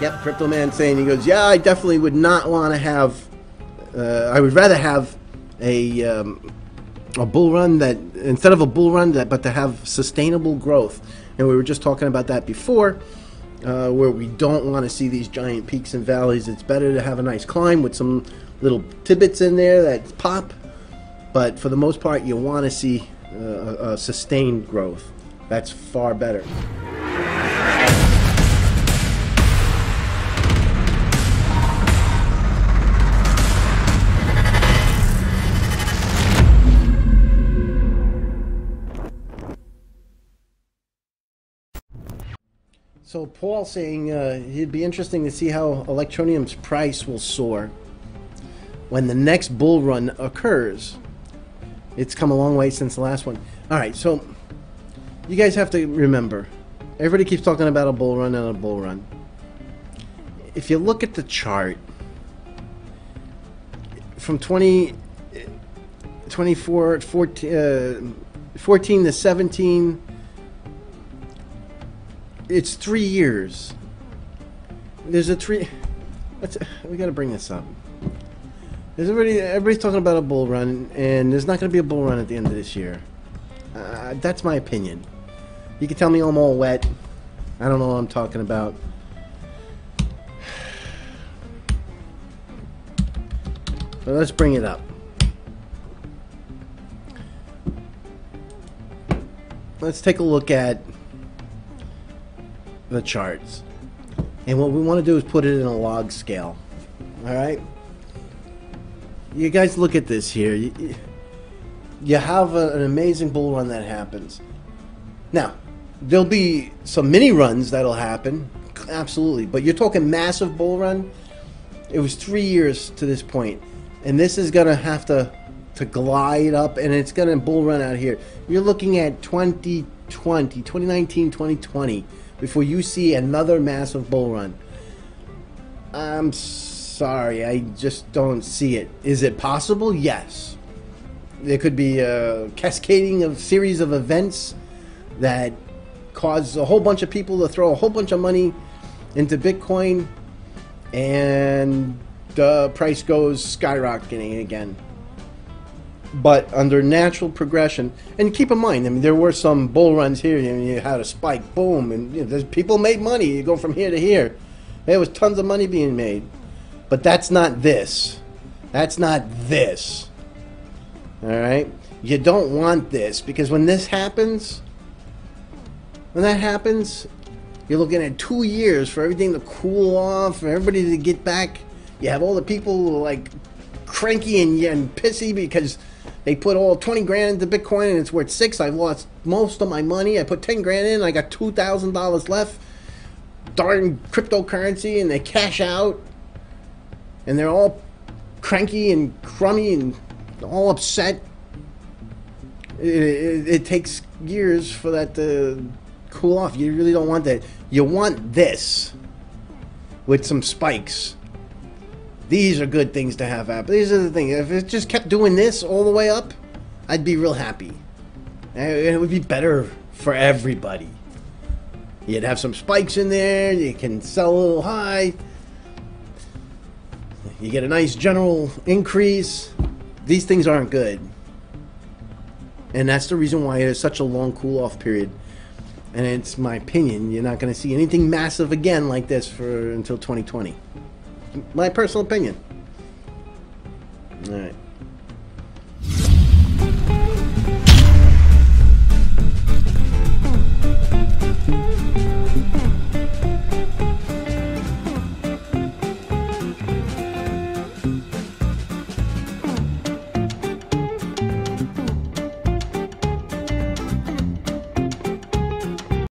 Yep, Crypto Man saying he goes, yeah, I definitely would not want to have. Uh, I would rather have a um, a bull run that instead of a bull run that, but to have sustainable growth. And we were just talking about that before, uh, where we don't want to see these giant peaks and valleys. It's better to have a nice climb with some little tidbits in there that pop. But for the most part, you want to see uh, sustained growth. That's far better. So Paul saying uh, it'd be interesting to see how Electroneum's price will soar when the next bull run occurs. It's come a long way since the last one. All right, so you guys have to remember, everybody keeps talking about a bull run and a bull run. If you look at the chart from 20, 24, 14, uh, 14 to 17 it's three years. There's a three. Let's, we got to bring this up. There's everybody. Everybody's talking about a bull run, and there's not going to be a bull run at the end of this year. Uh, that's my opinion. You can tell me I'm all wet. I don't know what I'm talking about. But let's bring it up. Let's take a look at the charts. And what we want to do is put it in a log scale. All right? You guys look at this here. You, you have a, an amazing bull run that happens. Now, there'll be some mini runs that'll happen. Absolutely. But you're talking massive bull run. It was three years to this point. And this is going to have to to glide up and it's going to bull run out here. You're looking at 2020, 2019, 2020 before you see another massive bull run. I'm sorry, I just don't see it. Is it possible? Yes. There could be a cascading of series of events that cause a whole bunch of people to throw a whole bunch of money into Bitcoin and the price goes skyrocketing again but under natural progression. And keep in mind, I mean, there were some bull runs here, and you had a spike, boom, and you know, people made money. You go from here to here. There was tons of money being made, but that's not this. That's not this. All right, you don't want this because when this happens, when that happens, you're looking at two years for everything to cool off, for everybody to get back. You have all the people like cranky and, and pissy because they put all 20 grand into Bitcoin and it's worth six. I've lost most of my money. I put 10 grand in. I got $2,000 left. Darn cryptocurrency and they cash out. And they're all cranky and crummy and all upset. It, it, it takes years for that to cool off. You really don't want that. You want this with some spikes these are good things to have happen. These are the things. If it just kept doing this all the way up, I'd be real happy. And it would be better for everybody. You'd have some spikes in there. You can sell a little high. You get a nice general increase. These things aren't good. And that's the reason why it is such a long cool off period. And it's my opinion, you're not going to see anything massive again like this for until 2020. My personal opinion. All right.